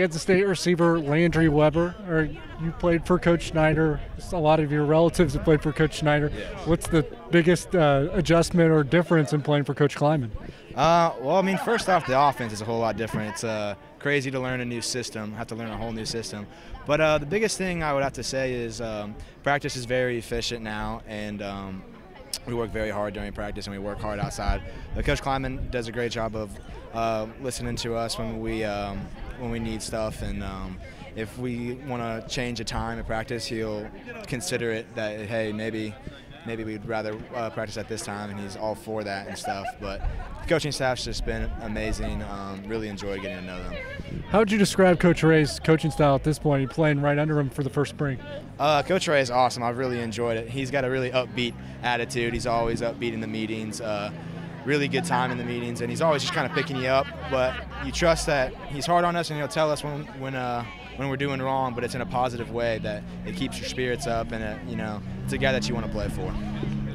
Kansas State receiver Landry Weber, or you played for Coach Snyder. A lot of your relatives have played for Coach Snyder. What's the biggest uh, adjustment or difference in playing for Coach Klieman? Uh, well, I mean, first off, the offense is a whole lot different. It's uh, crazy to learn a new system, have to learn a whole new system. But uh, the biggest thing I would have to say is um, practice is very efficient now, and um, we work very hard during practice and we work hard outside. But Coach Klieman does a great job of uh, listening to us when we um, when we need stuff, and um, if we want to change a time at practice, he'll consider it that hey maybe maybe we'd rather uh, practice at this time, and he's all for that and stuff. But the coaching staff's just been amazing. Um, really enjoyed getting to know them. How would you describe Coach Ray's coaching style at this point? You're playing right under him for the first spring. Uh, Coach Ray is awesome. I've really enjoyed it. He's got a really upbeat attitude. He's always upbeat in the meetings. Uh, really good time in the meetings, and he's always just kind of picking you up. But you trust that he's hard on us, and he'll tell us when when uh, when we're doing wrong. But it's in a positive way that it keeps your spirits up, and it, you know it's a guy that you want to play for.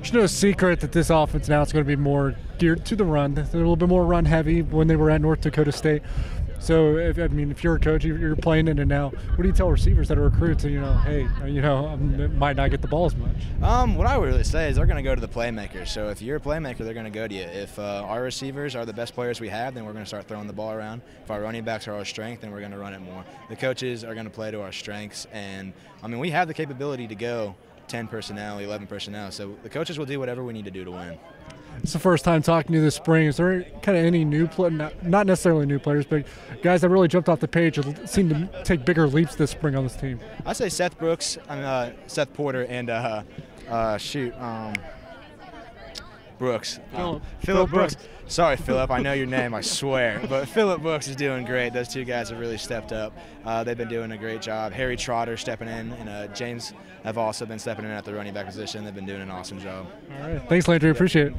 There's no secret that this offense now is going to be more geared to the run. They're a little bit more run heavy when they were at North Dakota State. So, if, I mean, if you're a coach, you're playing in it now. What do you tell receivers that are recruits? And you know, hey, you know, I might not get the ball as much. Um, what I would really say is they're going to go to the playmakers. So if you're a playmaker, they're going to go to you. If uh, our receivers are the best players we have, then we're going to start throwing the ball around. If our running backs are our strength, then we're going to run it more. The coaches are going to play to our strengths, and I mean, we have the capability to go 10 personnel, 11 personnel. So the coaches will do whatever we need to do to win. It's the first time talking to you this spring. Is there kind of any new, play, not necessarily new players, but guys that really jumped off the page and seemed to take bigger leaps this spring on this team? I say Seth Brooks, uh, Seth Porter, and uh, uh, shoot, um, Brooks. Philip, Philip Brooks. Brooks. Sorry, Philip. I know your name. I swear. But Philip Brooks is doing great. Those two guys have really stepped up. Uh, they've been doing a great job. Harry Trotter stepping in, and uh, James have also been stepping in at the running back position. They've been doing an awesome job. All right. Thanks, Landry. Appreciate it.